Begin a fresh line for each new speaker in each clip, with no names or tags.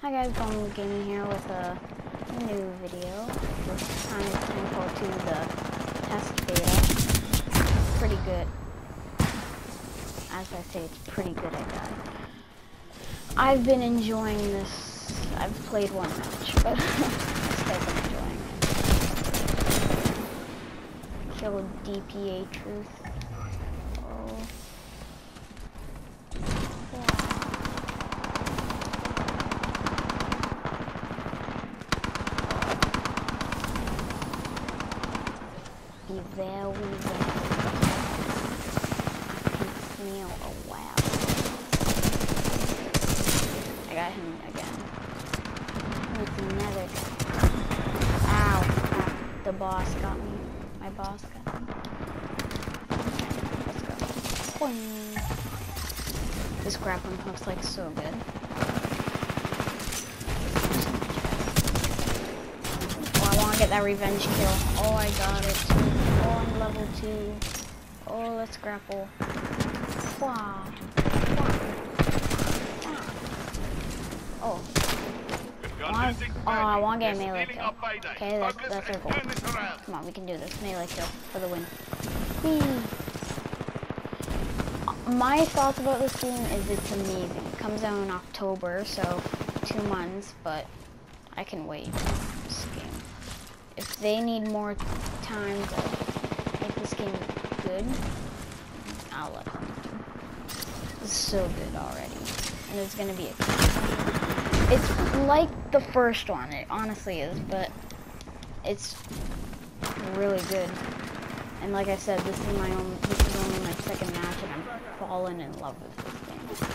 Hi guys, Bone Gaming here with a new video. This time it's for to the test beta. Pretty good. As I say, it's pretty good at that. I've been enjoying this. I've played one match, but I've enjoying it. Kill DPA Truth. Oh. Be very, very. I can smell a wow. I got him again. With another guy. Ow. Ow. The boss got me. My boss got me. This grappling hook's like so good. Oh, I want to get that revenge kill. Oh, I got it. Oh, I'm level 2. Oh, let's grapple. Wow. Oh. Oh, I want to get a melee kill. Okay, that's, that's our goal. Come on, we can do this. Melee kill for the win. Whee. My thoughts about this game is it's amazing. It comes out in October, so two months, but I can wait. This game. If they need more time to make this game good, I'll let them. It's so good already. And it's gonna be a It's like the first one, it honestly is, but it's really good. And like I said, this is my own this is only my second match and I'm fallen in love with this game.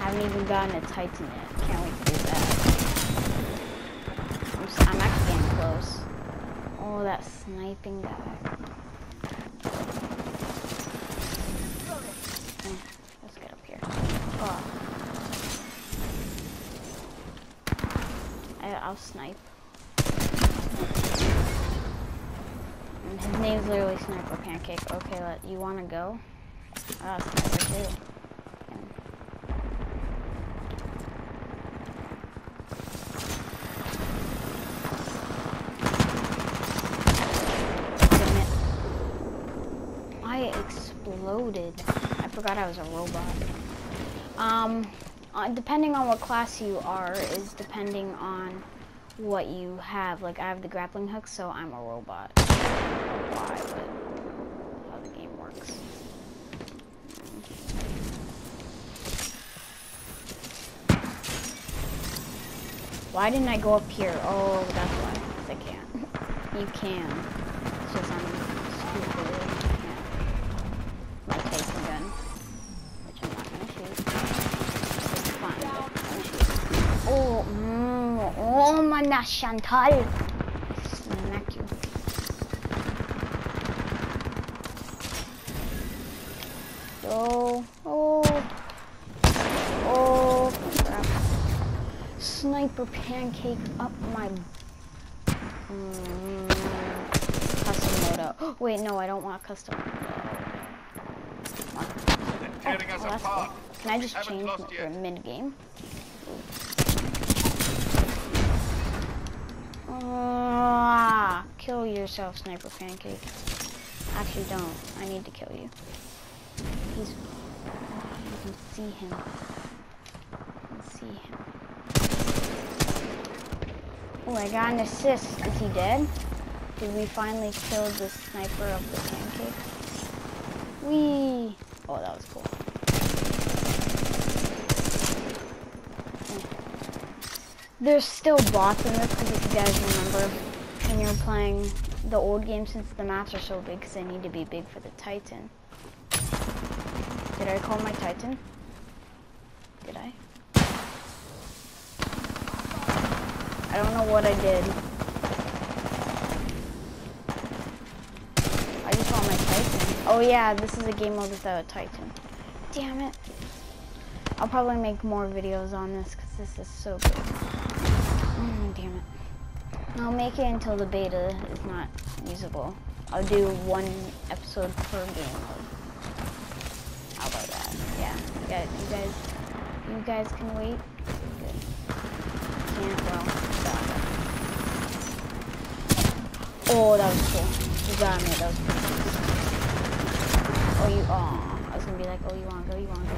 Haven't even gotten a Titan yet. Can't wait to do that. I'm, I'm actually getting close. Oh, that sniping guy. Eh, let's get up here. Oh. I, I'll snipe. And his name's literally Sniper Pancake. Okay, let you wanna go? Ah, sniper too. Damn. I exploded. I forgot I was a robot. Um, uh, depending on what class you are is depending on what you have. Like I have the grappling hook, so I'm a robot. Why, but how the game works. Why didn't I go up here? Oh, that's why. 'cause I can't. You can. It's just I'm stupid. I can't. My Tyson gun, which I'm not gonna shoot. It's fine. but I'll shoot. Oh, mm, my Chantal. Smack you. Oh, oh, oh, crap. Sniper pancake up my mm, custom moto. Wait, no, I don't want custom. Oh, well. Can I just
Haven't
change for
yet.
mid-game? Ah, kill yourself, Sniper Pancake. Actually, don't. I need to kill you. He's. You can see him. You can see him. Oh, I got an assist. Is he dead? Did we finally kill the sniper of the pancake? Wee! Oh, that was cool. There's still bots in this because if you guys remember when you were playing the old game since the maps are so big because they need to be big for the Titan. Did I call my Titan? Did I? I don't know what I did. I just want my Titan. Oh yeah, this is a game mode without a Titan. Damn it. I'll probably make more videos on this because this is so good. Oh, damn it. I'll make it until the beta is not usable. I'll do one episode per game mode. How about that? Yeah. Yeah, you guys, you guys can wait. Good. Can't, well, stop. Oh, that was cool. You got me, that was cool. Oh, you, are. I was gonna be like, oh, you wanna go, you wanna go.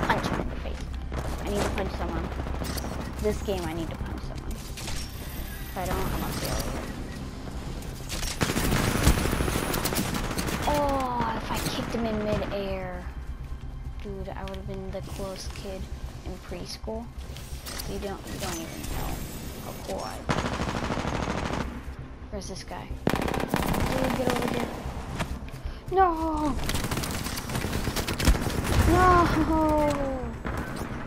Punch him in the face. I need to punch someone. This game, I need to punch. I don't, I'm gonna fail. Oh, if I kicked him in midair. Dude, I would have been the coolest kid in preschool. You don't, you don't even know how cool I was. Where's this guy? Dude, get over here. No! No!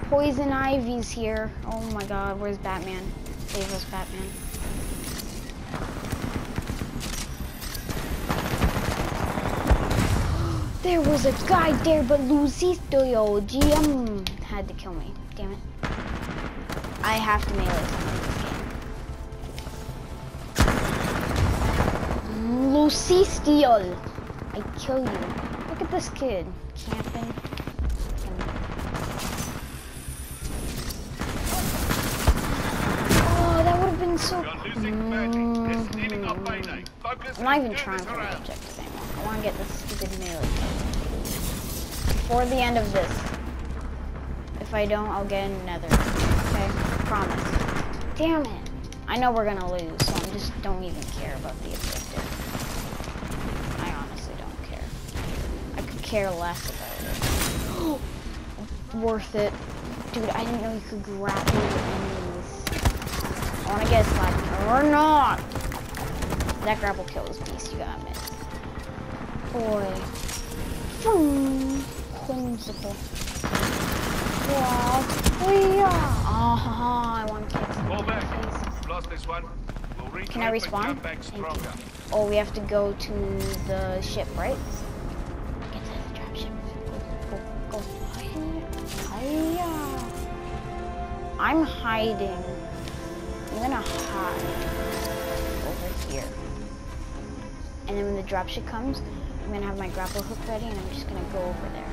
Poison Ivy's here. Oh my god, where's Batman? Save us, Batman. There was a guy there, but Lucito GM had to kill me. Damn it. I have to melee someone this game. Lucistio. I kill you. Look at this kid. Camping. Oh, that would have been so mm I'm not even trying for the. I want to get this stupid melee Before the end of this. If I don't, I'll get another. Okay? Promise. Damn it. I know we're gonna lose, so I just don't even care about the objective. I honestly don't care. I could care less about it. Worth it. Dude, I didn't know you could grapple enemies. I wanna get a slide kill or not. That grapple kill was beast, you got it. Boy. Whimsical. Wow. Oh, yeah. Oh, I want to kick
Fall back. Lost this one. We'll
Can I respawn? Oh, we have to go to the ship, right? Get to the drop ship. Go, go, go. Hiya. I'm hiding. I'm gonna hide over here. And then when the dropship comes, I'm gonna have my grapple hook ready and I'm just gonna go over there.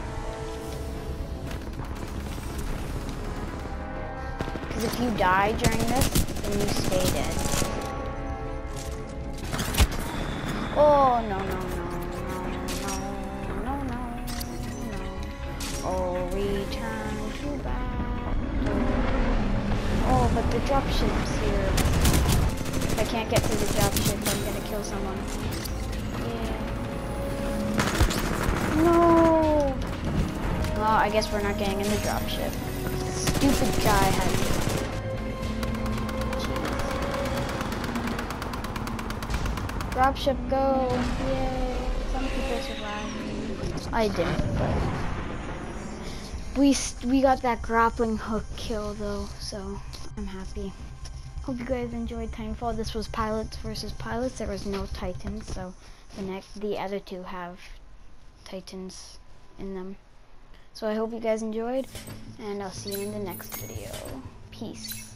Because if you die during this, then you stay dead. Oh, no, no, no, no, no, no, no, no. Oh, return to battle. Oh, but the dropship's here. If I can't get to the dropship, I'm gonna kill someone. No! Well, I guess we're not getting in the dropship. Stupid guy has Dropship go! Yay! Some people survived. I didn't, but we we got that grappling hook kill though, so I'm happy. Hope you guys enjoyed Titanfall. This was pilots versus pilots. There was no titans, so the next the other two have titans in them. So I hope you guys enjoyed, and I'll see you in the next video. Peace.